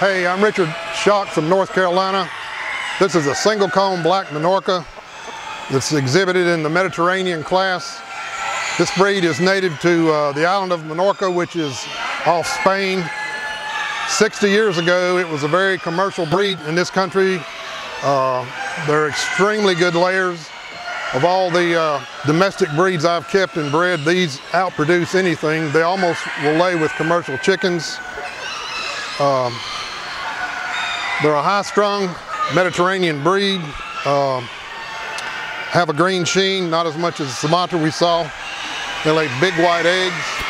Hey, I'm Richard Schock from North Carolina. This is a single comb black Minorca that's exhibited in the Mediterranean class. This breed is native to uh, the island of Minorca, which is off Spain. 60 years ago, it was a very commercial breed in this country. Uh, they're extremely good layers. Of all the uh, domestic breeds I've kept and bred, these outproduce anything. They almost will lay with commercial chickens. Um, they're a high-strung Mediterranean breed. Uh, have a green sheen, not as much as the Sumatra we saw. They lay big white eggs.